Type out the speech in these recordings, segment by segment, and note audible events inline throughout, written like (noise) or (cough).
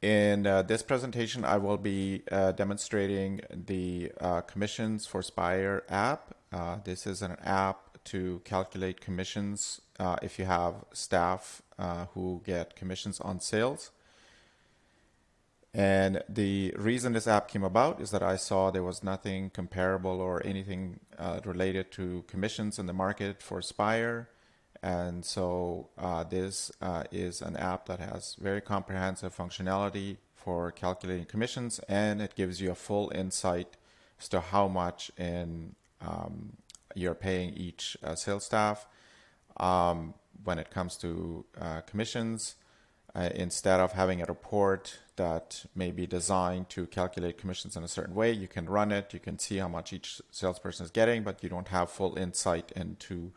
In uh, this presentation, I will be uh, demonstrating the uh, Commissions for Spire app. Uh, this is an app to calculate commissions uh, if you have staff uh, who get commissions on sales. And the reason this app came about is that I saw there was nothing comparable or anything related to commissions in the market for Spire. And so uh, this uh, is an app that has very comprehensive functionality for calculating commissions, and it gives you a full insight as to how much in um, you're paying each uh, sales staff um, when it comes to uh, commissions. Uh, instead of having a report that may be designed to calculate commissions in a certain way, you can run it. You can see how much each salesperson is getting, but you don't have full insight into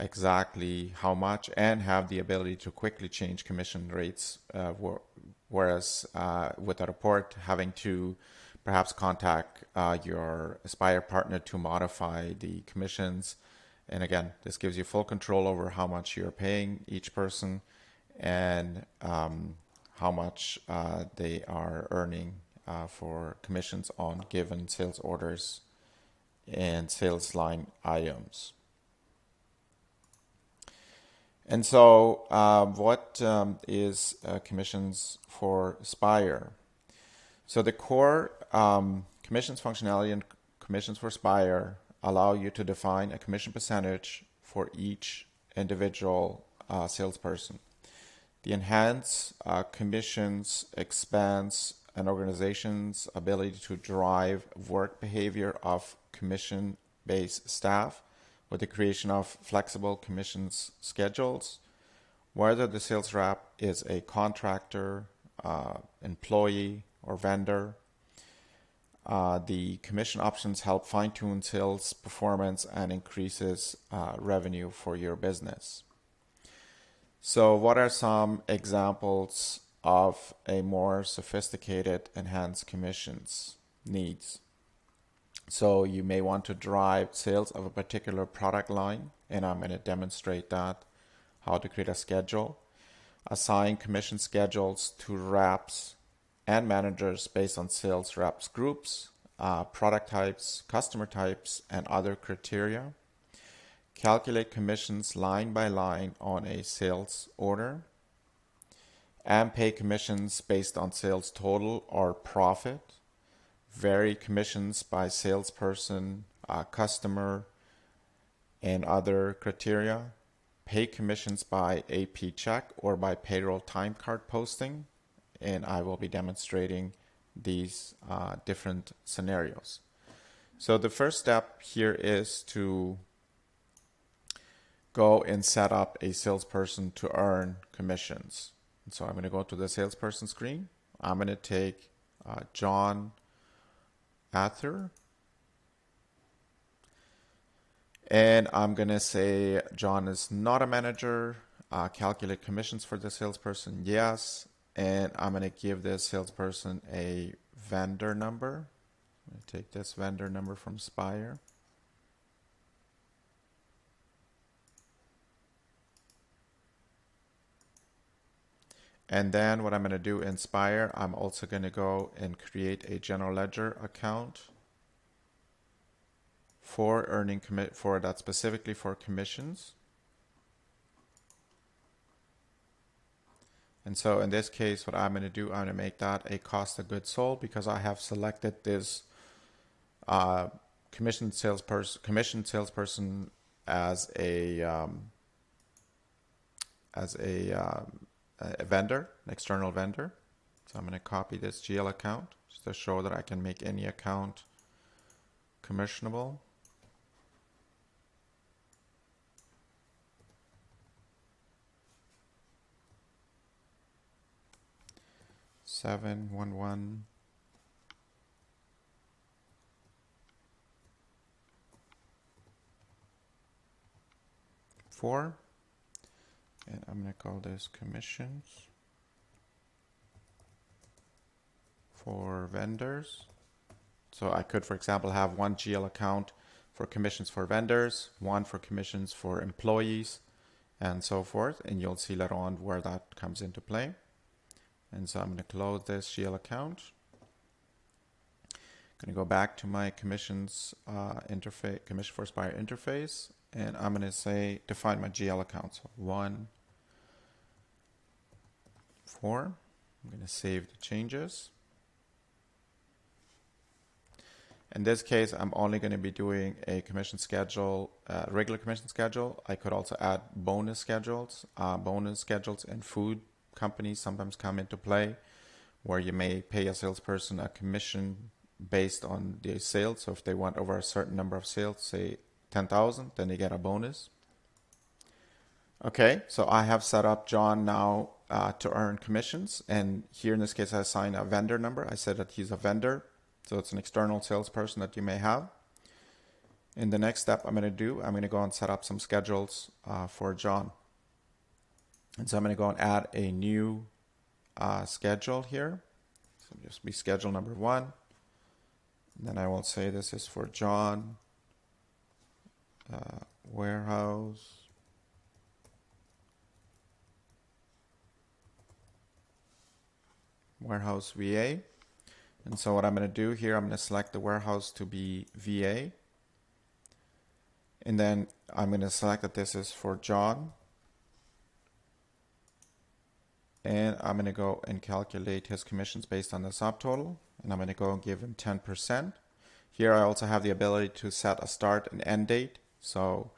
exactly how much and have the ability to quickly change commission rates. Uh, whereas uh, with a report, having to perhaps contact uh, your Aspire partner to modify the commissions. And again, this gives you full control over how much you're paying each person and um, how much uh, they are earning uh, for commissions on given sales orders and sales line items. And so, uh, what um, is uh, commissions for Spire? So the core um, commissions functionality and commissions for Spire allow you to define a commission percentage for each individual uh, salesperson. The enhance uh, commissions expands an organization's ability to drive work behavior of commission-based staff with the creation of flexible commissions schedules, whether the sales rep is a contractor, uh, employee, or vendor. Uh, the commission options help fine-tune sales performance and increases uh, revenue for your business. So what are some examples of a more sophisticated enhanced commissions needs? So you may want to drive sales of a particular product line, and I'm going to demonstrate that, how to create a schedule. Assign commission schedules to reps and managers based on sales reps groups, uh, product types, customer types, and other criteria. Calculate commissions line by line on a sales order. And pay commissions based on sales total or profit vary commissions by salesperson, uh, customer, and other criteria. Pay commissions by AP check or by payroll time card posting. And I will be demonstrating these uh, different scenarios. So the first step here is to go and set up a salesperson to earn commissions. So I'm going to go to the salesperson screen. I'm going to take uh, John Arthur. And I'm going to say John is not a manager. Uh, calculate commissions for the salesperson, yes. And I'm going to give this salesperson a vendor number. take this vendor number from Spire. And then what I'm going to do in Spire, I'm also going to go and create a general ledger account for earning commit for that specifically for commissions. And so in this case, what I'm going to do, I'm going to make that a cost of goods sold because I have selected this uh, commission salesperson, commission salesperson as a um, as a um, a vendor, an external vendor. So I'm going to copy this GL account just to show that I can make any account commissionable. Seven one one four and I'm going to call this commissions for vendors. So I could, for example, have one GL account for commissions for vendors, one for commissions for employees, and so forth. And you'll see later on where that comes into play. And so I'm going to close this GL account. I'm going to go back to my commissions uh, interface, commission for Spire interface, and I'm going to say define my GL account. So one, four. I'm going to save the changes. In this case, I'm only going to be doing a commission schedule, uh, regular commission schedule. I could also add bonus schedules. Uh, bonus schedules and food companies sometimes come into play where you may pay a salesperson a commission based on the sales. So if they want over a certain number of sales, say 10,000, then they get a bonus. Okay, so I have set up John now uh, to earn commissions. And here in this case, I assign a vendor number. I said that he's a vendor so it's an external salesperson that you may have. In the next step I'm going to do, I'm going to go and set up some schedules uh, for John. And so I'm going to go and add a new uh, schedule here. So just be schedule number one. And then I will say this is for John, uh, warehouse, warehouse VA. And so what I'm going to do here, I'm going to select the warehouse to be VA. And then I'm going to select that this is for John. And I'm going to go and calculate his commissions based on the subtotal. And I'm going to go and give him 10%. Here I also have the ability to set a start and end date. So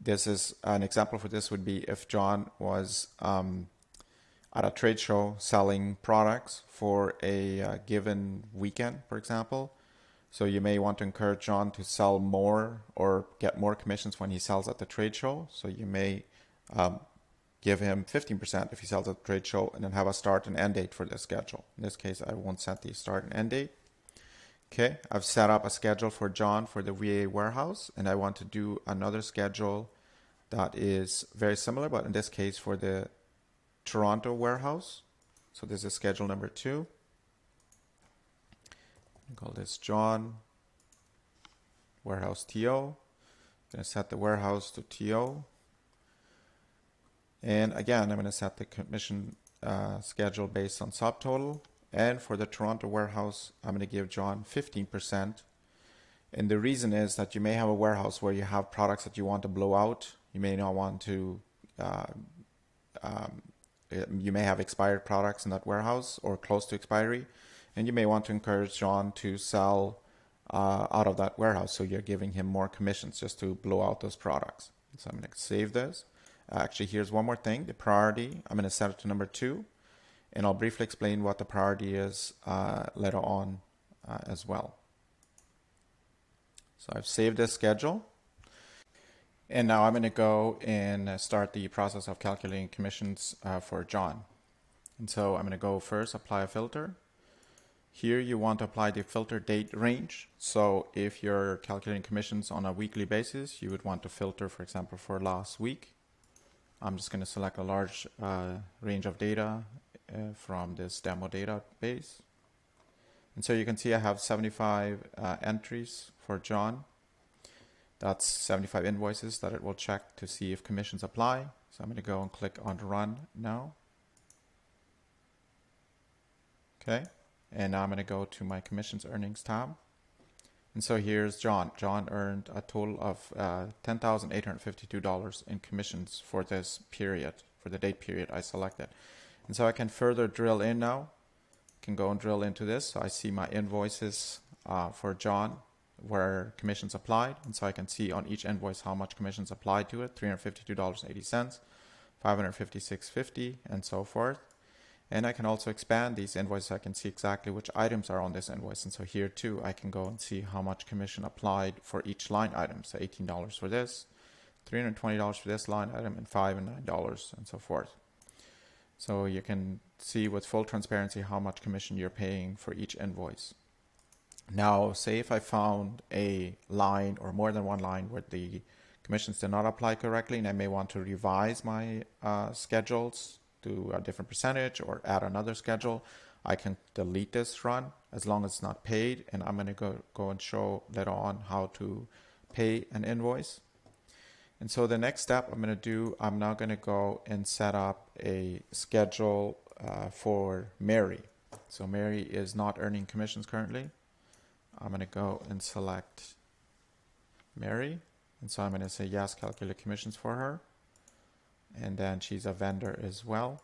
this is an example for this would be if John was um, at a trade show selling products for a uh, given weekend, for example. So you may want to encourage John to sell more or get more commissions when he sells at the trade show. So you may um, give him 15% if he sells at the trade show and then have a start and end date for the schedule. In this case, I won't set the start and end date. Okay, I've set up a schedule for John for the VA warehouse and I want to do another schedule that is very similar, but in this case for the Toronto warehouse. So this is schedule number two. Call this John warehouse TO. I'm going to set the warehouse to TO. And again, I'm going to set the commission uh, schedule based on subtotal. And for the Toronto warehouse, I'm going to give John 15%. And the reason is that you may have a warehouse where you have products that you want to blow out. You may not want to uh, um, you may have expired products in that warehouse or close to expiry, and you may want to encourage John to sell uh, out of that warehouse. So you're giving him more commissions just to blow out those products. So I'm going to save this. Actually, here's one more thing the priority. I'm going to set it to number two, and I'll briefly explain what the priority is uh, later on uh, as well. So I've saved this schedule. And now I'm going to go and start the process of calculating commissions uh, for John. And so I'm going to go first apply a filter. Here you want to apply the filter date range. So if you're calculating commissions on a weekly basis, you would want to filter, for example, for last week. I'm just going to select a large uh, range of data uh, from this demo database. And so you can see I have 75 uh, entries for John. That's 75 invoices that it will check to see if commissions apply. So I'm going to go and click on run now. Okay. And now I'm going to go to my commissions earnings tab. And so here's John. John earned a total of uh, $10,852 in commissions for this period, for the date period I selected. And so I can further drill in now. I can go and drill into this. So I see my invoices uh, for John where commissions applied. And so I can see on each invoice how much commissions applied to it, $352.80, $556.50, and so forth. And I can also expand these invoices. I can see exactly which items are on this invoice. And so here too, I can go and see how much commission applied for each line item. So $18 for this, $320 for this line item, and 5 and $9, and so forth. So you can see with full transparency how much commission you're paying for each invoice. Now, say if I found a line or more than one line where the commissions did not apply correctly and I may want to revise my uh, schedules to a different percentage or add another schedule, I can delete this run as long as it's not paid. And I'm going to go, go and show later on how to pay an invoice. And so the next step I'm going to do, I'm now going to go and set up a schedule uh, for Mary. So Mary is not earning commissions currently. I'm going to go and select Mary. And so I'm going to say yes, calculate commissions for her. And then she's a vendor as well.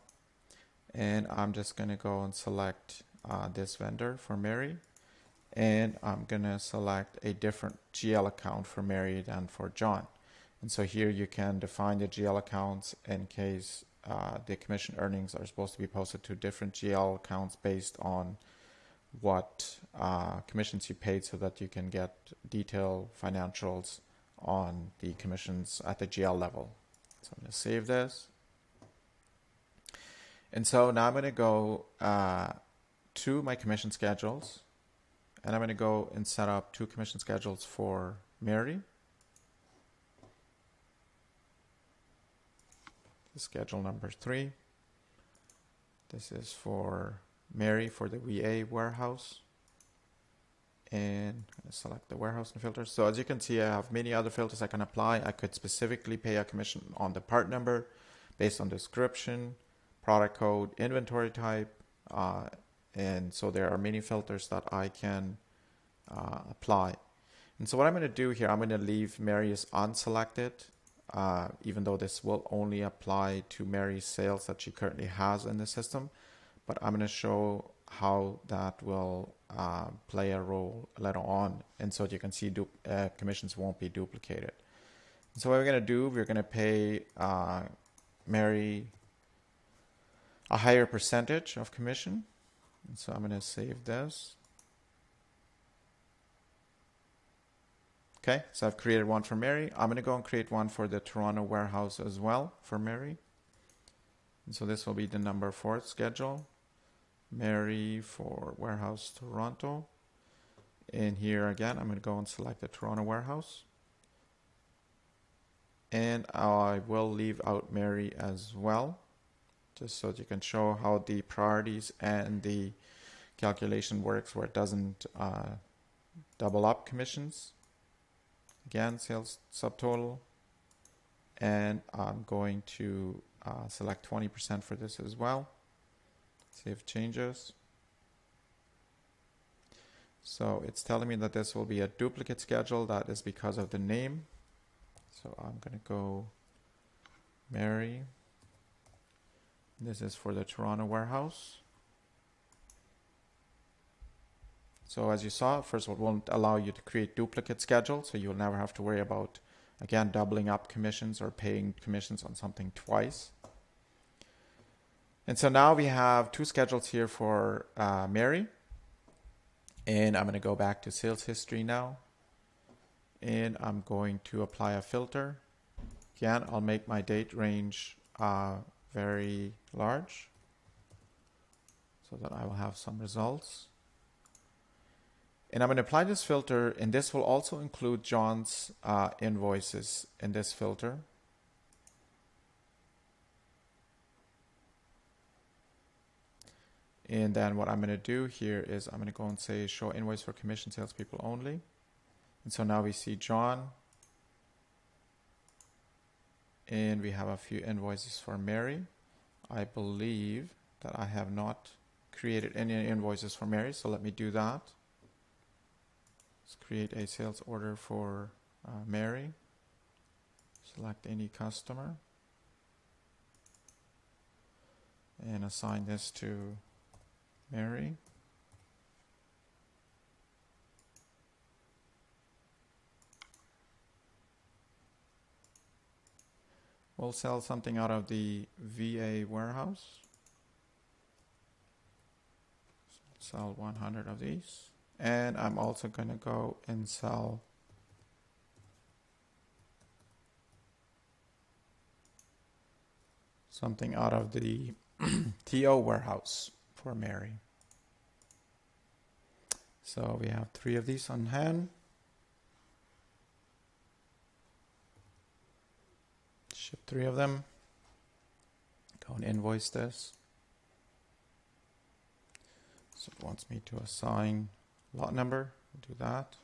And I'm just going to go and select uh, this vendor for Mary. And I'm going to select a different GL account for Mary than for John. And so here you can define the GL accounts in case uh, the commission earnings are supposed to be posted to different GL accounts based on what uh, commissions you paid so that you can get detailed financials on the commissions at the GL level. So I'm going to save this. And so now I'm going to go uh, to my commission schedules and I'm going to go and set up two commission schedules for Mary. schedule number three. This is for Mary for the VA warehouse. And select the warehouse and filters. So as you can see, I have many other filters I can apply. I could specifically pay a commission on the part number based on description, product code, inventory type. Uh, and so there are many filters that I can uh, apply. And so what I'm going to do here, I'm going to leave Mary's unselected uh, even though this will only apply to Mary's sales that she currently has in the system. But I'm going to show how that will uh, play a role later on. And so you can see uh, commissions won't be duplicated. So what we're going to do, we're going to pay uh, Mary a higher percentage of commission. And so I'm going to save this. Okay, so I've created one for Mary. I'm going to go and create one for the Toronto warehouse as well for Mary. And so this will be the number four schedule. Mary for warehouse Toronto. And here again, I'm going to go and select the Toronto warehouse. And I will leave out Mary as well, just so you can show how the priorities and the calculation works where it doesn't uh, double up commissions again sales subtotal and I'm going to uh, select 20% for this as well save changes. So it's telling me that this will be a duplicate schedule that is because of the name. So I'm going to go Mary. This is for the Toronto warehouse. So as you saw, first of all, it won't allow you to create duplicate schedules, so you'll never have to worry about, again, doubling up commissions or paying commissions on something twice. And so now we have two schedules here for uh, Mary. And I'm going to go back to sales history now. And I'm going to apply a filter. Again, I'll make my date range uh, very large so that I will have some results. And I'm going to apply this filter, and this will also include John's uh, invoices in this filter. And then what I'm going to do here is I'm going to go and say show invoice for commission salespeople only. And so now we see John. And we have a few invoices for Mary. I believe that I have not created any invoices for Mary, so let me do that. Let's create a sales order for uh, Mary. Select any customer. And assign this to Mary. We'll sell something out of the VA warehouse. Sell 100 of these and I'm also going to go and sell something out of the (clears throat) TO warehouse for Mary. So we have three of these on hand. Ship three of them. Go and invoice this. So it wants me to assign lot number, do that.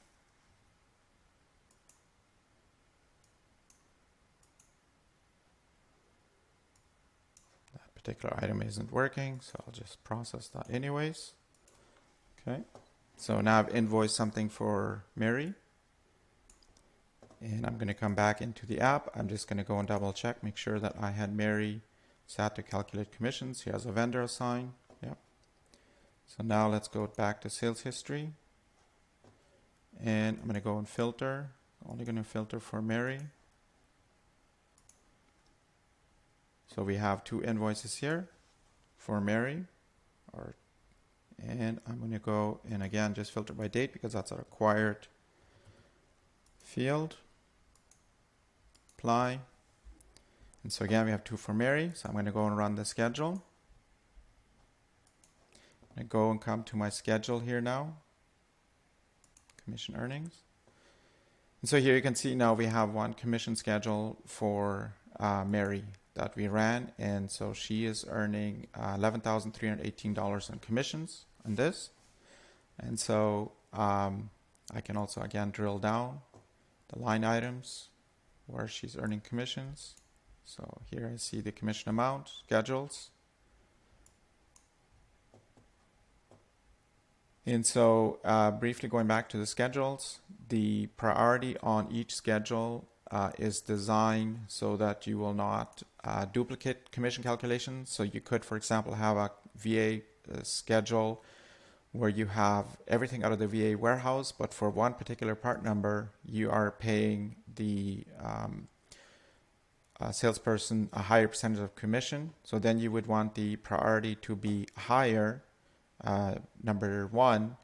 Particular item isn't working, so I'll just process that anyways. Okay, so now I've invoiced something for Mary. And I'm going to come back into the app. I'm just going to go and double check, make sure that I had Mary set to calculate commissions. He has a vendor assigned. Yep. So now let's go back to sales history. And I'm going to go and filter. Only going to filter for Mary. So we have two invoices here for Mary. Or, and I'm going to go and again just filter by date because that's a required field. Apply. And so again, we have two for Mary. So I'm going to go and run the schedule. I go and come to my schedule here now. Commission earnings. And so here you can see now we have one commission schedule for uh, Mary that we ran. And so she is earning uh, $11,318 in commissions on this. And so um, I can also again drill down the line items where she's earning commissions. So here I see the commission amount, schedules. And so uh, briefly going back to the schedules, the priority on each schedule uh, is designed so that you will not uh, duplicate commission calculations. So you could, for example, have a VA uh, schedule where you have everything out of the VA warehouse, but for one particular part number, you are paying the um, uh, salesperson a higher percentage of commission. So then you would want the priority to be higher, uh, number one,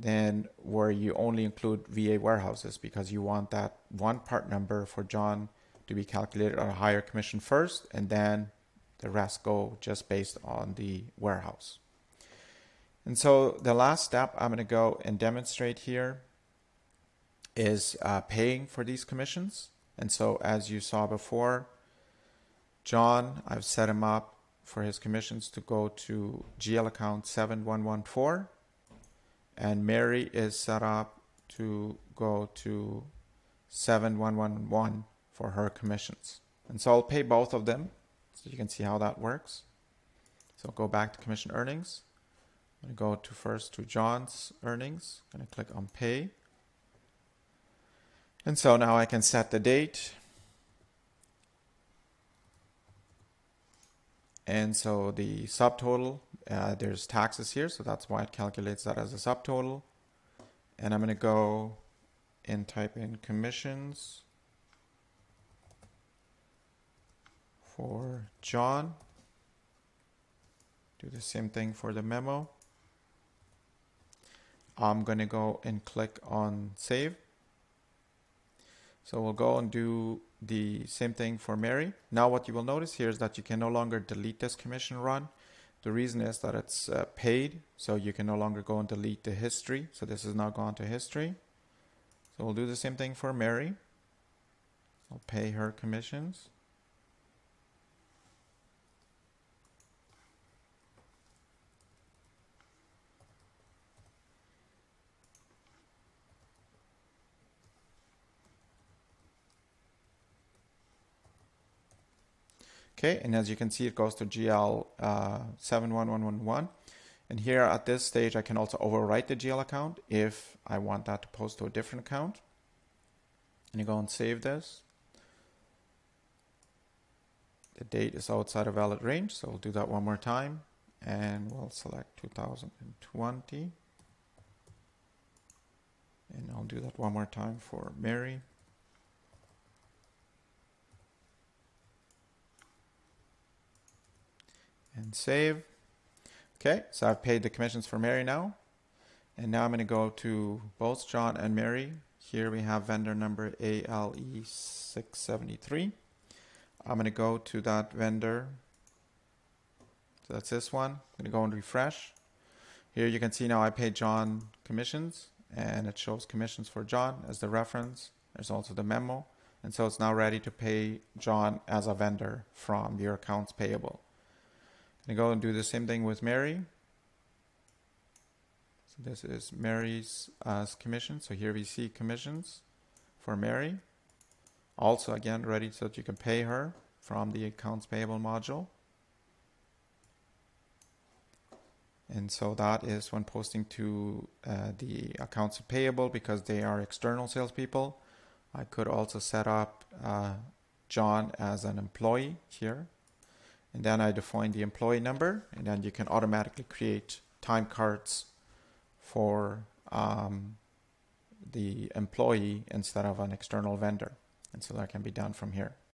than where you only include VA warehouses because you want that one part number for John to be calculated at a higher commission first, and then the rest go just based on the warehouse. And so the last step I'm going to go and demonstrate here is uh, paying for these commissions. And so as you saw before, John, I've set him up for his commissions to go to GL account 7114 and Mary is set up to go to 7111 for her commissions. And so I'll pay both of them so you can see how that works. So I'll go back to commission earnings. I'm going to go to first to John's earnings. I'm going to click on pay. And so now I can set the date. And so the subtotal, uh, there's taxes here, so that's why it calculates that as a subtotal. And I'm going to go and type in commissions for John. Do the same thing for the memo. I'm going to go and click on save. So we'll go and do the same thing for Mary. Now what you will notice here is that you can no longer delete this commission run. The reason is that it's uh, paid, so you can no longer go and delete the history. So this is now gone to history. So we'll do the same thing for Mary. I'll pay her commissions. Okay, and as you can see, it goes to GL uh, 71111. And here at this stage, I can also overwrite the GL account if I want that to post to a different account. And you go and save this. The date is outside of valid range, so we'll do that one more time. And we'll select 2020. And I'll do that one more time for Mary. And save. Okay, so I've paid the commissions for Mary now. And now I'm going to go to both John and Mary. Here we have vendor number ALE673. I'm going to go to that vendor. So that's this one. I'm going to go and refresh. Here you can see now I paid John commissions and it shows commissions for John as the reference. There's also the memo. And so it's now ready to pay John as a vendor from your accounts payable. I go and do the same thing with Mary. So this is Mary's uh, commission. So here we see commissions for Mary. Also again ready so that you can pay her from the accounts payable module. And so that is when posting to uh, the accounts payable because they are external salespeople. I could also set up uh, John as an employee here. And then I define the employee number, and then you can automatically create time cards for um, the employee instead of an external vendor. And so that can be done from here.